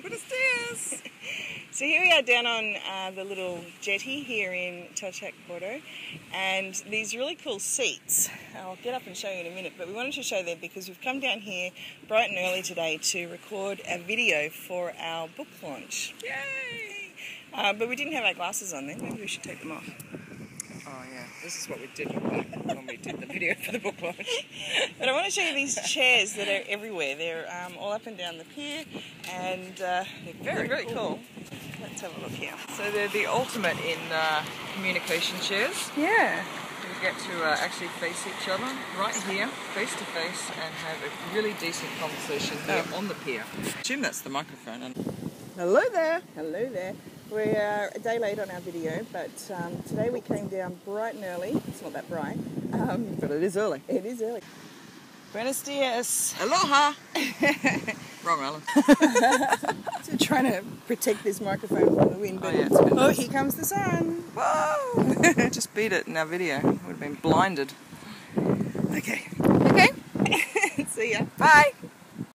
Buenos dias. So here we are down on uh, the little jetty here in Chalchac, Porto, and these really cool seats. I'll get up and show you in a minute, but we wanted to show them because we've come down here bright and early today to record a video for our book launch. Yay! Uh, but we didn't have our glasses on then. Maybe we should take them off. Oh yeah, this is what we did when we did the video for the book launch. But I want to show you these chairs that are everywhere. They're um, all up and down the pier, and uh, they're very, very cool. Let's have a look here. So they're the ultimate in uh, communication chairs. Yeah. We get to uh, actually face each other right here, face to face, and have a really decent conversation here Oh. on the pier. Assume that's the microphone. And Hello there. Hello there. We're a day late on our video, but um, today we came down bright and early. It's not that bright, um, but it is early. it is early. Buenos dias. Aloha. Wrong, Alan. So trying to protect this microphone from the wind, oh, but Oh, yeah, it's been oh, nice. here comes the sun. Whoa! Just beat it in our video. Would have been blinded. Okay. Okay. See ya. Bye.